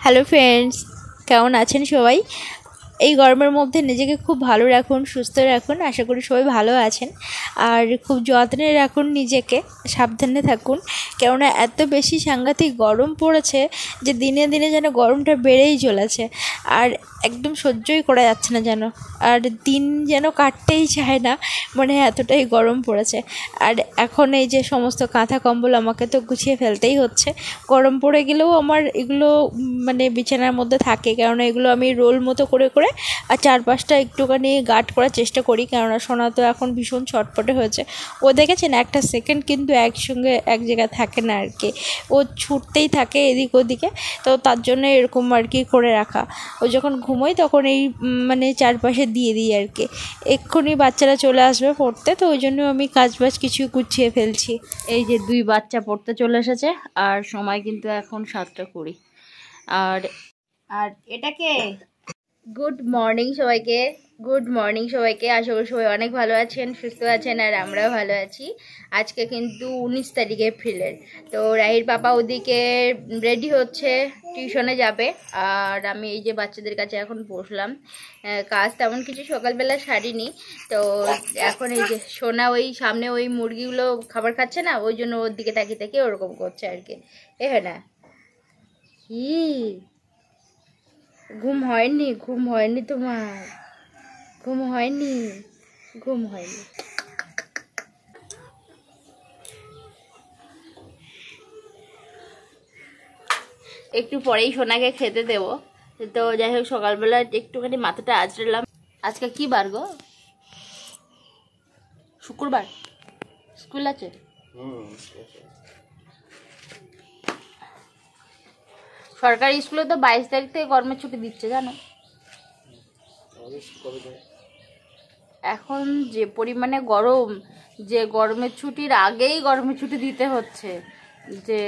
Hello friends, কেমন আছেন সবাই? এই গরমের মধ্যে নিজেকে খুব ভালো রাখুন, সুস্থ রাখুন, আশা করি সবাই ভালো আছেন। আর খুব যত্নে রাখুন নিজেকে, সাবধানে থাকুন। কেননা এত বেশি সাংঘাতিক গরম পড়েছে যে দিনে দিনে যেন গরমটা বেড়েই চলেছে। আর একদম সহ্যই করা যাচ্ছে না যেন। আর দিন যেন কাটতেই চায় না মানে এতটাই গরম পড়েছে। আর এখন এই যে সমস্ত কাঁথা কম্বল আমাকে তো গুছিয়ে ফেলতেই হচ্ছে। গরম পড়ে গেলেও আমার এগুলো মানে বিছানার মধ্যে থাকে। কেননা এগুলো আমি রোল মতো করে করে আর চারপাশটা একটুখানি গার্ড করার চেষ্টা করি। কেননা সোনা তো এখন ভীষণ ছটপটে হয়েছে। ও দেখেছেন, একটা সেকেন্ড কিন্তু একসঙ্গে এক জায়গায় থাকে না আর কি। ও ছুটতেই থাকে এদিক ওদিকে। তো তার জন্য এরকম আর কি করে রাখা। ও যখন ঘুমোয় তখন এই মানে চারপাশে দিয়ে দিই আর কি। এক্ষুনি বাচ্চারা চলে আসবে পড়তে, তো ওই জন্য আমি কাজ বাজ কিছু গুছিয়ে ফেলছি। এই যে দুই বাচ্চা পড়তে চলে এসেছে, আর সময় কিন্তু এখন সাতটা কুড়ি। আর আর এটাকে গুড মর্নিং সবাইকে। গুড মর্নিং সবাইকে। আশা করি সবাই অনেক ভালো আছেন, সুস্থ আছেন, আর আমরাও ভালো আছি। আজকে কিন্তু উনিশ তারিখে এপ্রিলের তো রাহির পাপা ওদিকে রেডি হচ্ছে টিউশনে যাবে। আর আমি এই যে বাচ্চাদের কাছে এখন বসলাম। কাজ তেমন কিছু সকালবেলা সারিনি। তো এখন এই যে সোনা ওই সামনে ওই মুরগিগুলো খাবার খাচ্ছে না, ওই জন্য ওর দিকে তাকিয়ে তাকিয়ে ওরকম করছে আর কি। এ না। ই ঘুম হয়নি ঘুম হয়নি তোমার। ঘুম হয়নি ঘুম হয়নি। একটু পরেই সোনাকে খেতে দেব। তো যাই হোক সকালবেলা একটুখানি মাথাটা আঁচড়ালাম। আজকে কি বার গো? শুক্রবার? স্কুল আছে? সরকারি স্কুলে তো বাইশ তারিখ থেকে গরমের ছুটি দিচ্ছে, জানো? এখন যে পরিমাণে গরম, যে গরমের ছুটির আগেই গরমের ছুটি দিতে হচ্ছে, যে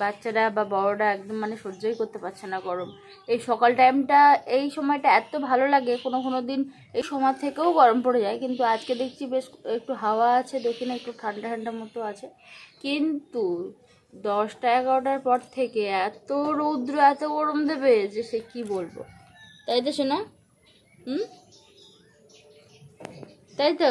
বাচ্চারা বা বড়রা একদম মানে সহ্যই করতে পারছে না গরম। এই সকাল টাইমটা, এই সময়টা এত ভালো লাগে, কোনো কোনো দিন এই সময় থেকেও গরম পড়ে যায়, কিন্তু আজকে দেখছি বেশ একটু হাওয়া আছে, দেখি না একটু ঠান্ডা ঠান্ডা মতো আছে। কিন্তু দশটা এগারোটার পর থেকে এত রৌদ্র, এত গরম দেবে যে সে কি বলব? তাই তো শোনা হুম? তাই তো?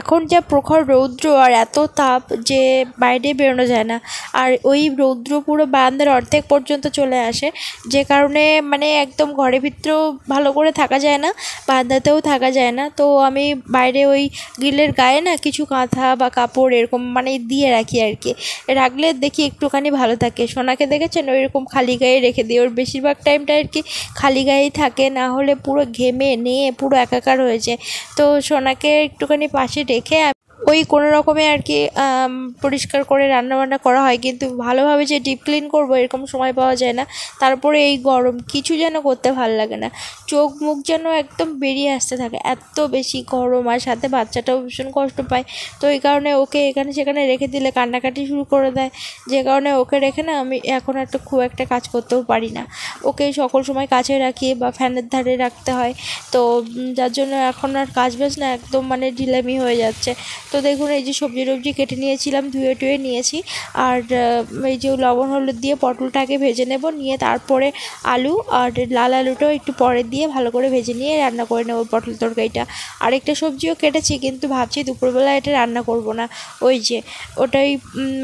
এখন যা প্রখর রৌদ্র আর এত তাপ যে বাইরে বেরোনো যায় না। আর ওই রৌদ্র পুরো বারান্দার অর্ধেক পর্যন্ত চলে আসে। যে কারণে মানে একদম ঘরের ভিতরেও ভালো করে থাকা যায় না, বারান্দাতেও থাকা যায় না। তো আমি বাইরে ওই গ্রিলের গায়ে না কিছু কাঁথা বা কাপড় এরকম মানে দিয়ে রাখি আর কি। রাখলে দেখি একটুখানি ভালো থাকে। সোনাকে দেখেছেন? ওই রকম খালি গায়ে রেখে দিই ওর বেশিরভাগ টাইমটা আর কি খালি গায়েই থাকে। না হলে পুরো ঘেমে, নিয়ে পুরো একাকার হয়েছে তো সোনাকে একটুখানি পাশে রেখে ওই কোনো রকমে আর কি পরিষ্কার করে রান্নাবান্না করা হয়। কিন্তু ভালোভাবে যে ডিপ ক্লিন করব এরকম সময় পাওয়া যায় না। তারপরে এই গরম কিছু যেন করতে ভালো লাগে না। চোখ মুখ যেন একদম বেরিয়ে আসতে থাকে। এত বেশি গরম আর সাথে বাচ্চাটাও ভীষণ কষ্ট পায়। তো এই কারণে ওকে এখানে সেখানে রেখে দিলে কান্নাকাটি শুরু করে দেয়। যে কারণে ওকে রেখে না আমি এখন একটা খুব একটা কাজ করতেও পারি না। ওকে সকল সময় কাছে রাখি বা ফ্যানের ধারে রাখতে হয়। তো যার জন্য এখন আর কাজ বাজ না, একদম মানে ঢিলামি হয়ে যাচ্ছে। তো দেখুন, এই যে সবজি টবজি কেটে নিয়েছিলাম, ধুয়ে টুয়ে নিয়েছি। আর এই যে লবণ, হলুদ দিয়ে পটলটাকে ভেজে নেব, নিয়ে তারপরে আলু আর লাল আলুটাও একটু পরে দিয়ে ভালো করে ভেজে নিয়ে রান্না করে নেব পটল তরকারিটা। আরেকটা সবজিও কেটেছি, কিন্তু ভাবছি দুপুরবেলা এটা রান্না করব না। ওই যে, ওটাই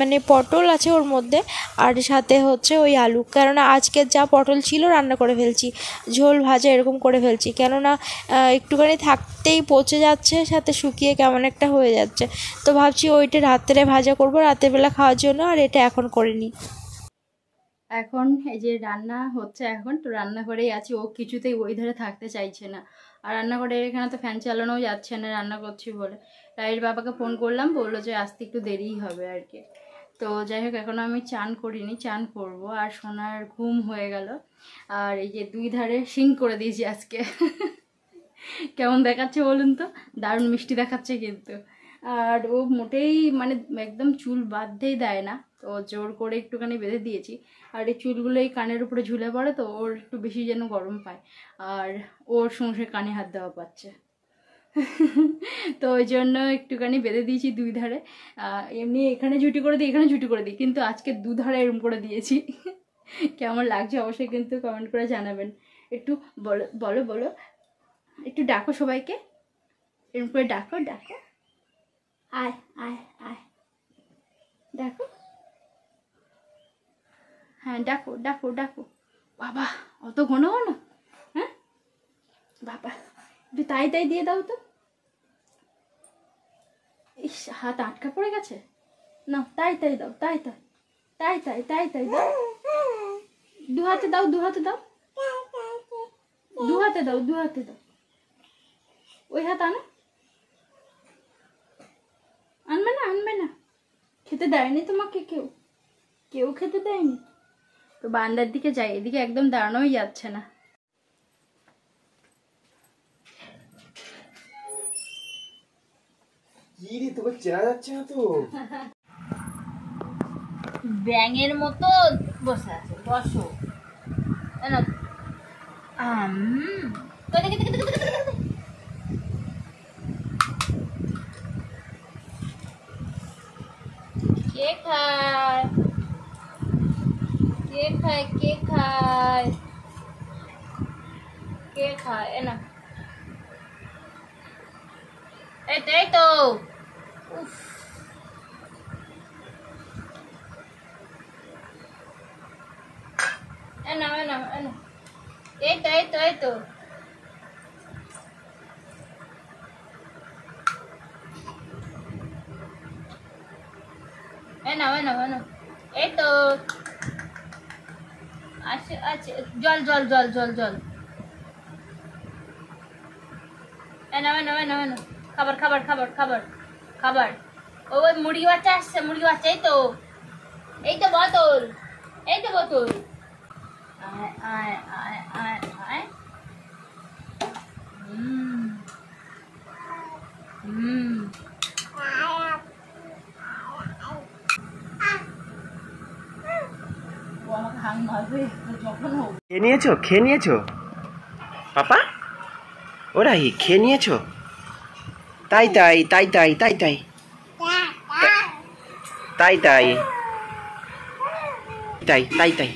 মানে পটল আছে ওর মধ্যে, আর সাথে হচ্ছে ওই আলু। কেননা আজকে যা পটল ছিল রান্না করে ফেলছি, ঝোল ভাজা এরকম করে ফেলছি। কেননা একটুখানি থাকতেই পচে যাচ্ছে, সাথে শুকিয়ে কেমন একটা হয়ে যাচ্ছে। তো ভাবছি ওইটা রাত্রে ভাজা করব, রাতের বেলা খাওয়ার জন্য, আর এটা এখন করে এখন এই যে রান্না হচ্ছে এখন, তো রান্নাঘরেই আছি, ও কিছুতেই ওই ধারে থাকতে চাইছে না। আর রান্নাঘরে এখানে তো ফ্যান চালানোও যাচ্ছে না, রান্না করছি বলে। রাইয়ের বাবাকে ফোন করলাম, বলল যে আসতে একটু দেরিই হবে আর কি। তো যাই হোক এখনও আমি চান করিনি, চান করব। আর সোনার ঘুম হয়ে গেল। আর এই যে দুই ধারে সিং করে দিয়েছি আজকে। কেমন দেখাচ্ছে বলুন তো? দারুণ মিষ্টি দেখাচ্ছে কিন্তু। আর ও মোটেই মানে একদম চুল বাঁধতেই দেয় না। তো জোর করে একটুখানি বেঁধে দিয়েছি। আর এই চুলগুলো এই কানের উপরে ঝুলে পড়ে তো ওর একটু বেশি যেন গরম পায়। আর ওর সঙ্গে কানে হাত দেওয়া পাচ্ছে। তো ওই জন্য একটুখানি বেঁধে দিয়েছি দুই ধারে। এমনি এখানে ঝুটি করে দিই, এখানে ঝুটি করে দিই। কিন্তু আজকে দু ধারে এরম করে দিয়েছি। কেমন লাগছে অবশ্যই কিন্তু কমেন্ট করে জানাবেন। একটু বলো বলো বলো। একটু ডাকো সবাইকে। এরকম করে ডাকো ডাকো। আয় আয় আয়। ডাকো হ্যাঁ ডাকো ডাকো ডাকো। বাবা, অত ঘন ঘন? হ্যাঁ? বাবা, একটু তাই তাই দিয়ে দাও তো। ইস, হাত আটকা পড়ে গেছে? না তাই তাই দাও, তাই তাই। তাই তাই তাই তাই দাও। দু হাতে দাও, দু হাতে দাও। দু হাতে দাও, দু হাতে দাও। ওই হাত আনো। আনবে না আনবে না। খেতে দেয়নি তোমাকে কেউ? কেউ খেতে দেয়নি? তো বান্দার দিকে যাই এদিকে একদম দাঁড়ানোই যাচ্ছে না। তোকে চেনা যাচ্ছে না তো? ব্যাঙের মতো বসে আছে বসো আম কই দেখি, দেখি, দেখি, দেখি, দেখি, দেখি। কে খায় কে খায় কে খায় কে খায় এ না এই তো এই তো উফ এ নাও এ নাও এ নাও এই তো এই তো এই তো এ নাও এ নাও এ নাও এই তো আচ্ছা আচ্ছা জল জল জল জল জল এ নাও এ নাও এ নাও এ নাও খাবার খাবার খাবার খাবার খাবার ওই মুরগি বাচ্চা আসছে মুরগি বাচ্চা এই তো এই তো বোতল এই তো বোতল আয় আয় আয় আয় হুম হুম ও আমাকে হাং মারবে যখন হোক খেয়ে নিয়েছো? খেয়ে নিয়েছো? পাপা? ওরাই খেয়ে নিয়েছো? তাই তাই তাই তাই তাই তাই। তাই তাই। তাই তাই তাই।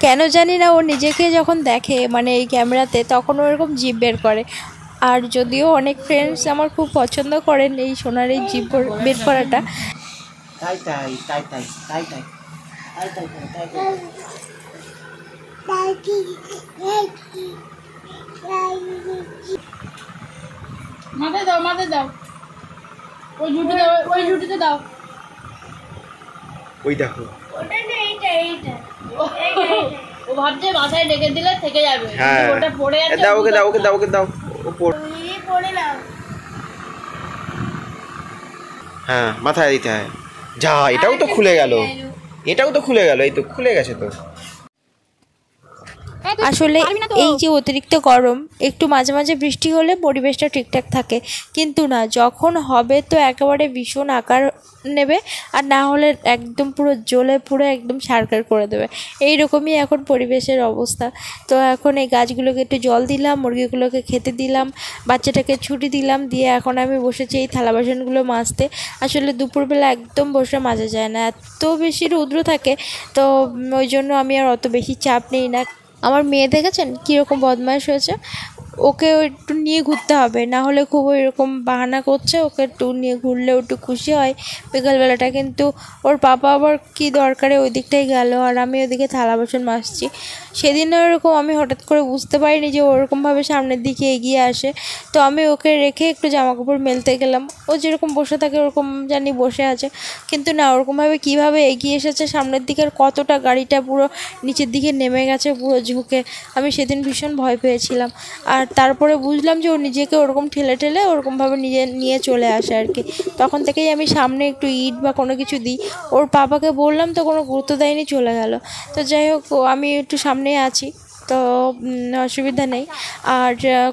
কেন জানি না ও নিজেকে যখন দেখে মানে এই ক্যামেরাতে তখন ও এরকম জিভ বের করে। আর যদিও অনেক ফ্রেন্ডস আমার খুব পছন্দ করেন এই সোনার এই জিভ বের- বের করাটা। তাই তাই তাই তাই তাই তাই। মাথায় দাও মাথায় দাও। ওই জুটি দাও ওই জুটিতে দাও। ওই দেখো। ও ভাবছে মাথায় ডেকে দিলে থেকে যাবে। হ্যাঁ। ওটা পড়ে যাচ্ছে দাও ওকে দাও ওকে দাও ওকে দাও। ও পড় হ্যাঁ মাথায় দিতে হয়। যা এটাও তো খুলে গেল। এটাও তো খুলে গেল এই তো খুলে গেছে তো। আসলে এই যে অতিরিক্ত গরম একটু মাঝে মাঝে বৃষ্টি হলে পরিবেশটা ঠিকঠাক থাকে। কিন্তু না যখন হবে তো একেবারে ভীষণ আকার নেবে আর না হলে একদম পুরো জ্বলে পুরো একদম সারকার করে দেবে। এই রকমই এখন পরিবেশের অবস্থা। তো এখন এই গাছগুলোকে একটু জল দিলাম মুরগিগুলোকে খেতে দিলাম বাচ্চাটাকে ছুটি দিলাম দিয়ে এখন আমি বসেছি এই থালা বাসনগুলো মাজতে। আসলে দুপুরবেলা একদম বসে মাজা যায় না এত বেশি রৌদ্র থাকে তো ওই জন্য আমি আর অত বেশি চাপ নিই না। আমার মেয়ে দেখেছেন? কীরকম বদমাইশ হয়েছে? ওকে একটু নিয়ে ঘুরতে হবে। না হলে খুব এরকম বাহানা করছে, ওকে একটু নিয়ে ঘুরলে একটু খুশি হয়। বিকালবেলাটা কিন্তু ওর পাপা আবার কী দরকারে ওই দিকটাই গেল আর আমি ওদিকে থালা বাসন মাজছি। সেদিনও এরকম আমি হঠাৎ করে বুঝতে পারিনি যে ওরকমভাবে সামনের দিকে এগিয়ে আসে। তো আমি ওকে রেখে একটু জামা কাপড় মেলতে গেলাম। ও যেরকম বসে থাকে ওরকম জানি বসে আছে। কিন্তু না, ওরকমভাবে কীভাবে এগিয়ে এসেছে, সামনের দিকের কতটা গাড়িটা পুরো নিচের দিকে নেমে গেছে পুরো ঝুঁকে, আমি সেদিন ভীষণ ভয় পেয়েছিলাম। আর তারপরে বুঝলাম যে ও নিজেকে ওরকম ঠেলে ঠেলে ওরকমভাবে নিজে নিয়ে চলে আসে আর কি। তখন থেকেই আমি সামনে একটু ইট বা কোনো কিছু দিই। ওর পাপাকে বললাম তো কোনো গুরুত্ব দেয়নি, চলে গেল। তো যাই হোক আমি একটু সামনেই আছি, তো অসুবিধা নেই। আর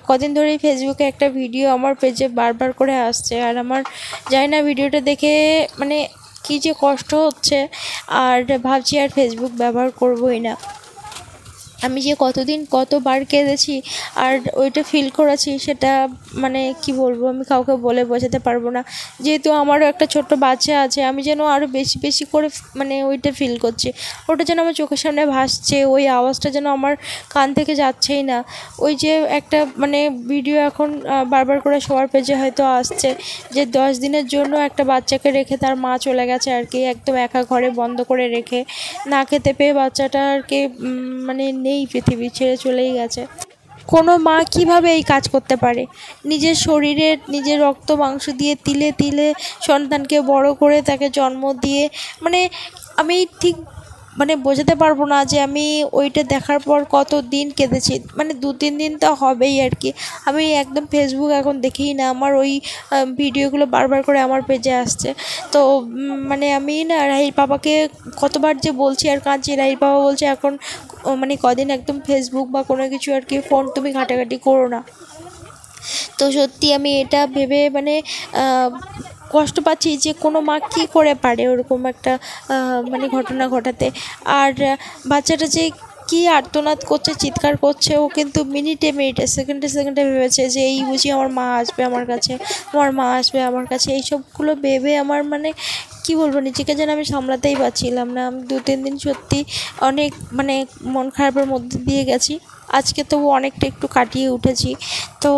কদিন ধরেই ফেসবুকে একটা ভিডিও আমার পেজে বারবার করে আসছে। আর আমার, জানি না ভিডিওটা দেখে মানে কী যে কষ্ট হচ্ছে। আর ভাবছি আর ফেসবুক ব্যবহার করবোই না। আমি যে কতদিন কতবার কেঁদেছি আর ওইটা ফিল করেছি সেটা মানে কি বলব, আমি কাউকে বলে বোঝাতে পারব না। যেহেতু আমারও একটা ছোট্ট বাচ্চা আছে, আমি যেন আরও বেশি বেশি করে মানে ওইটা ফিল করছি। ওটা যেন আমার চোখের সামনে ভাসছে, ওই আওয়াজটা যেন আমার কান থেকে যাচ্ছেই না। ওই যে একটা মানে ভিডিও এখন বারবার করে সবার পেজে হয়তো আসছে যে দশ দিনের জন্য একটা বাচ্চাকে রেখে তার মা চলে গেছে আর কি, একদম একা ঘরে বন্ধ করে রেখে। না খেতে পেয়ে বাচ্চাটা আর কি মানে নেই পৃথিবী ছেড়ে চলেই গেছে। কোনো মা কীভাবে এই কাজ করতে পারে? নিজের শরীরের, নিজের রক্ত মাংস দিয়ে তিলে তিলে সন্তানকে বড় করে তাকে জন্ম দিয়ে মানে আমি ঠিক মানে বোঝাতে পারব না যে আমি ওইটা দেখার পর কত দিন কেঁদেছি। মানে দু, তিন দিন তো হবেই আর কি। আমি একদম ফেসবুক এখন দেখেই না, আমার ওই ভিডিওগুলো বারবার করে আমার পেজে আসছে। তো মানে আমি না রাহির বাবাকে কতবার যে বলছি আর কাঁদছি রাহির বাবা বলছে, এখন মানে কদিন একদম ফেসবুক বা কোনো কিছু আর কি ফোন তুমি ঘাঁটাঘাঁটি করো না। তো সত্যি আমি এটা ভেবে মানে কষ্ট পাচ্ছি যে কোনো মা কী করে পারে ওরকম একটা মানে ঘটনা ঘটাতে। আর বাচ্চাটা যে কি আর্তনাদ করছে, চিৎকার করছে, ও কিন্তু মিনিটে মিনিটে, সেকেন্ডে সেকেন্ডে ভেবেছে যে এই বুঝি আমার মা আসবে আমার কাছে, আমার মা আসবে আমার কাছে, এইসবগুলো ভেবে আমার মানে কি বলব, নিজেকে যেন আমি সামলাতেই পারছিলাম না। আমি দু তিন দিন সত্যি অনেক মানে মন খারাপের মধ্যে দিয়ে গেছি। আজকে তবু অনেকটা একটু কাটিয়ে উঠেছি। তো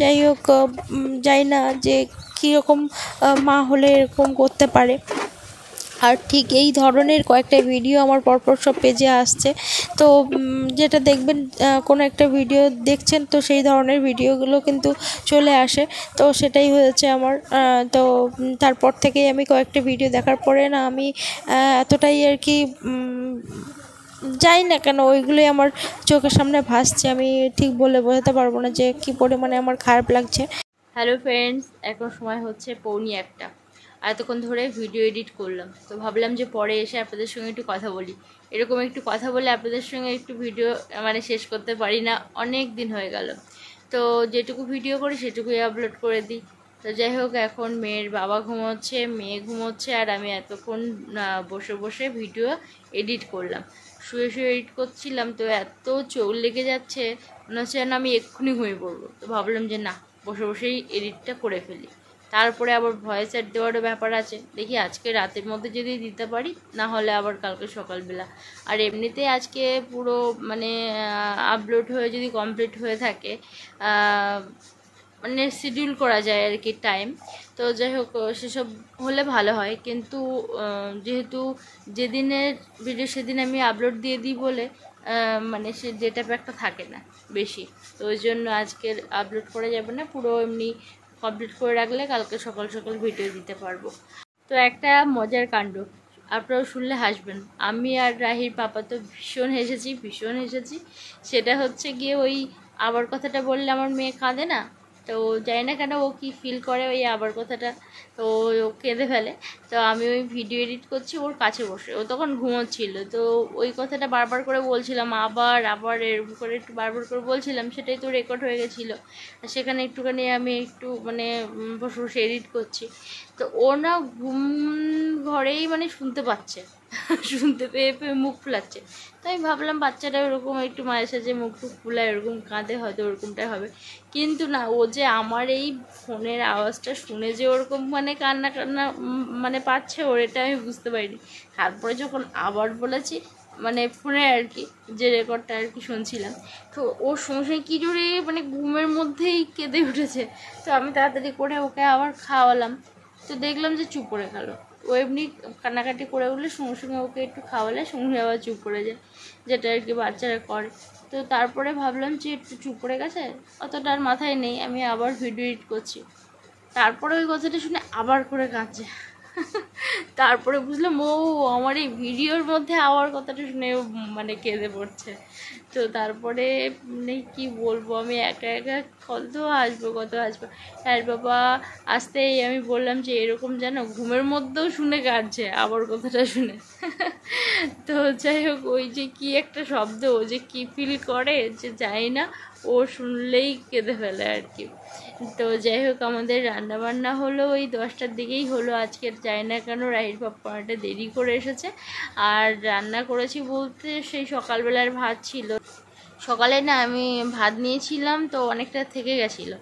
যাই হোক যাই না যে কীরকম মা হলে এরকম করতে পারে। আর ঠিক এই ধরনের কয়েকটা ভিডিও আমার পরপর সব পেজে আসছে। তো যেটা দেখবেন কোনো একটা ভিডিও দেখছেন, তো সেই ধরনের ভিডিওগুলো কিন্তু চলে আসে। তো সেটাই হয়েছে আমার তো তারপর থেকেই আমি কয়েকটা ভিডিও দেখার পরে না আমি এতটাই আর কি যাই না কেন, ওইগুলোই আমার চোখের সামনে ভাসছে। আমি ঠিক বলে বোঝাতে পারব না যে কী পরিমাণে আমার খারাপ লাগছে। হ্যালো ফ্রেন্ডস এখন সময় হচ্ছে পৌনি একটা। এতক্ষণ ধরে ভিডিও এডিট করলাম। তো ভাবলাম যে পরে এসে আপনাদের সঙ্গে একটু কথা বলি। এরকম একটু কথা বলে আপনাদের সঙ্গে একটু ভিডিও মানে শেষ করতে পারি না। অনেক দিন হয়ে গেল। তো যেটুকু ভিডিও করি সেটুকুই আপলোড করে দিই। তো যাই হোক, এখন মেয়ের বাবা ঘুমোচ্ছে, মেয়ে ঘুমোচ্ছে, আর আমি এতক্ষণ বসে বসে ভিডিও এডিট করলাম। শুয়ে শুয়ে এডিট করছিলাম, তো এত চোখ লেগে যাচ্ছে, মনে হচ্ছে আমি এক্ষুনি ঘুমিয়ে পড়ব। তো ভাবলাম যে না, বসে বসেই এডিটটা করে ফেলি। তারপরে আবার ভয়েস অ্যাড দেওয়ারও ব্যাপার আছে। দেখি আজকে রাতের মধ্যে যদি দিতে পারি, না হলে আবার কালকে সকালবেলা। আর এমনিতেই আজকে পুরো মানে আপলোড হয়ে যদি কমপ্লিট হয়ে থাকে মানে শিডিউল করা যায় আর কি টাইম তো যাই হোক সেসব হলে ভালো হয়। কিন্তু যেহেতু যেদিনের ভিডিও সেদিন আমি আপলোড দিয়ে দিই বলে মানে সে ডেটা প্যাকটা থাকে না বেশি। তো ওই জন্য আজকের আপলোড করা যাবে না। পুরো এমনি কমপ্লিট করে রাখলে কালকে সকাল সকাল ভিডিও দিতে পারব। তো একটা মজার কাণ্ড। আপনারাও শুনলে হাসবেন। আমি আর রাহির পাপা তো ভীষণ হেসেছি ভীষণ হেসেছি। সেটা হচ্ছে গিয়ে ওই আবার কথাটা বললে আমার মেয়ে কাঁদে না? তো জানি না কেন ও কি ফিল করে ওই আবার কথাটা। তো ও কেঁদে ফেলে। তো আমি ওই ভিডিও এডিট করছি, ওর কাছে বসে। ও তখন ঘুমোচ্ছিল। তো ওই কথাটা বারবার করে বলছিলাম, আবার আবার এরকম করে একটু বারবার করে বলছিলাম, সেটাই তো রেকর্ড হয়ে গেছিল। সেখানে একটুখানি আমি একটু মানে বসে বসে এডিট করছি। তো ও না ঘুম ঘরেই মানে শুনতে পাচ্ছে। শুনতে পেয়ে পেয়ে মুখ ফুলাচ্ছে। তো আমি ভাবলাম, বাচ্চাটা ওরকম একটু মায়ের সাথে মুখ টুক ফুলায়, ওরকম কাঁদে, হয়তো ওরকমটাই হবে। কিন্তু না, ও যে আমার এই ফোনের আওয়াজটা শুনে যে ওরকম মানে কান্না কান্না মানে পাচ্ছে, ওর এটা আমি বুঝতে পারিনি। তারপরে যখন আবার বলেছি মানে ফোনে আর কি, যে রেকর্ডটা আর কি শুনছিলাম, তো ওর সঙ্গে সঙ্গে কী জোরে মানে ঘুমের মধ্যেই কেঁদে উঠেছে। তো আমি তাড়াতাড়ি করে ওকে আবার খাওয়ালাম। তো দেখলাম যে চুপ করে গেল। ও এমনি কান্নাকাটি করে উঠলে সঙ্গে সঙ্গে ওকে একটু খাওয়ালে, সঙ্গে আবার চুপ করে যায়, যেটা আর কি বাচ্চারা করে। তো তারপরে ভাবলাম যে একটু চুপ করে গেছে, অতটা আর মাথায় নেই, আমি আবার ভিডিও এডিট করছি। তারপরে ওই কথাটা শুনে আবার করে কাঁদছে। তারপরে বুঝলাম, ও আমার এই ভিডিওর মধ্যে আবার কথাটা শুনে মানে কেঁদে পড়ছে। তো তারপরে মানে কি বলব, আমি একা একা কত আসব কত আসব। আর বাবা, আসতেই আমি বললাম যে এরকম যেন ঘুমের মধ্যেও শুনে কাটছে, আবার কথাটা শুনে। তো যাই হোক, ওই যে কি একটা শব্দ, ও যে কি ফিল করে যে যাই না, ও শুনলেই কেঁদে ফেলে আর কি। তো যাই হোক, আমাদের রান্না বান্না হলো, ওই দশটার দিকেই হলো। আজকের যাই না কেন রাহির পাপ্পাটা দেরি করে এসেছে। আর রান্না করেছি বলতে সেই সকালবেলার ভাত ছিল। সকালে না আমি ভাত নিয়েছিলাম, তো অনেকটা থেকে গেছিল।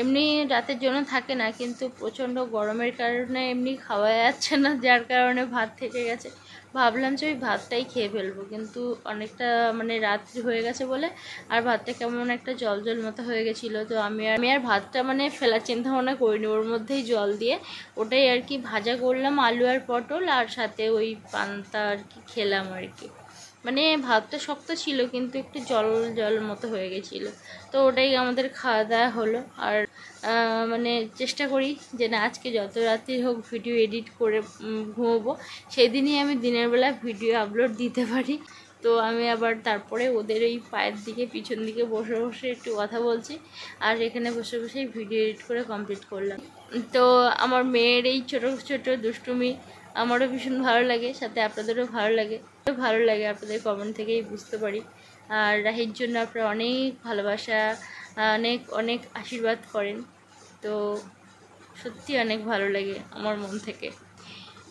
এমনি রাতের জন্য থাকে না, কিন্তু প্রচণ্ড গরমের কারণে এমনি খাওয়া যাচ্ছে না, যার কারণে ভাত থেকে গেছে। ভাবলাম যে ওই ভাতটাই খেয়ে ফেলব, কিন্তু অনেকটা মানে রাত্রি হয়ে গেছে বলে আর ভাতটা কেমন একটা জল জল মতো হয়ে গেছিল। তো আমি আমি আর ভাতটা মানে ফেলার চিন্তা ভাবনা করিনি, ওর মধ্যেই জল দিয়ে ওটাই আর কি ভাজা করলাম, আলু আর পটল আর সাথে ওই পান্তা আর কি খেলাম আর কি। মানে ভাতটা শক্ত ছিল, কিন্তু একটু জল জল মতো হয়ে গেছিল। তো ওটাই আমাদের খাওয়া দাওয়া হলো। আর মানে চেষ্টা করি যে না, আজকে যত রাত্রি হোক ভিডিও এডিট করে ঘুমোবো। সেই দিনই আমি দিনের বেলা ভিডিও আপলোড দিতে পারি। তো আমি আবার তারপরে ওদের এই পায়ের দিকে, পিছন দিকে বসে বসে একটু কথা বলছি। আর এখানে বসে, বসেই ভিডিও এডিট করে কমপ্লিট করলাম। তো আমার মেয়ের এই ছোটো ছোটো দুষ্টুমি আমারও ভীষণ ভালো লাগে, সাথে আপনাদেরও ভালো লাগে। ভালো লাগে আপনাদের কমেন্ট থেকেই বুঝতে পারি। আর রাহির জন্য আপনারা অনেক ভালোবাসা, অনেক অনেক আশীর্বাদ করেন। তো সত্যি অনেক ভালো লাগে আমার মন থেকে।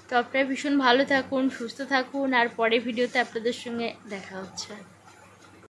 তো আপনারা ভীষণ ভালো থাকুন, সুস্থ থাকুন, আর পরে ভিডিওতে আপনাদের সঙ্গে দেখা হচ্ছে।